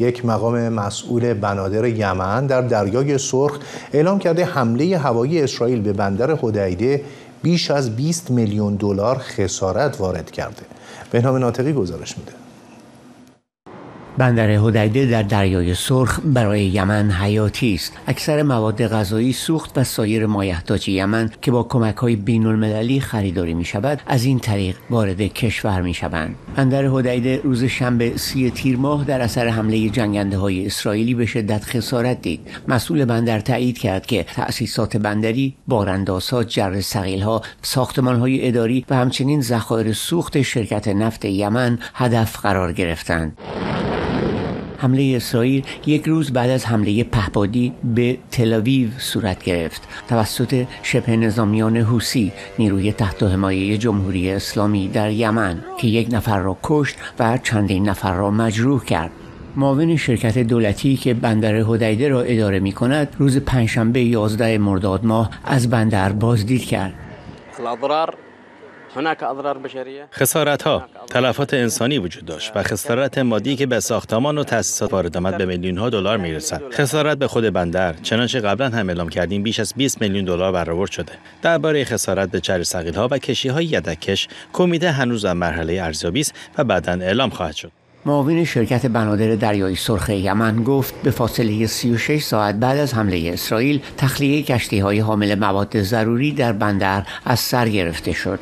یک مقام مسئول بنادر یمن در دریای سرخ اعلام کرده حمله هوایی اسرائیل به بندر هدیده بیش از 20 میلیون دلار خسارت وارد کرده. بهنام ناطقی گزارش میده. بندر هدیده در دریای سرخ برای یمن حیاتی است. اکثر مواد غذایی سوخت و سایر مایحتاج یمن که با کمک های بین المللی خریداری می شود از این طریق وارد کشور می شوند بندر هدیده روز شنبه سی تیر ماه در اثر حمله جنگنده های اسرائیلی به شدت خسارت دید. مسئول بندر تایید کرد که تأسیسات بندری باراندازها جر سقیل ها ساختمان های اداری و همچنین ذخایر سوخت شرکت نفت یمن هدف قرار گرفتند. حمله اسرائیل یک روز بعد از حمله پهپادی به تلاویو صورت گرفت. توسط شبه نظامیان حوسی نیروی تحت حمایه جمهوری اسلامی در یمن که یک نفر را کشت و چندین نفر را مجروح کرد. معاون شرکت دولتی که بندر هدیده را اداره می کند روز پنجشنبه 11 مرداد ماه از بندر بازدید کرد. خسارت ها تلفات انسانی وجود داشت و خسارت مادی که به ساختمان و تاسیسات وارد آمد به میلیون ها دلار می‌رسد. خسارت به خود بندر چنانچه قبلا هم اعلام کردیم بیش از 20 میلیون دلار برآورد شده. درباره خسارت به چر سقیل ها و کشی های یدکش کمیته هنوز در مرحله ارزیابی است و بعدا اعلام خواهد شد. معاون شرکت بنادر دریای سرخ یمن گفت به فاصله 36 ساعت بعد از حمله اسرائیل تخلیه کشتی های حامل مواد ضروری در بندر از سر گرفته شد.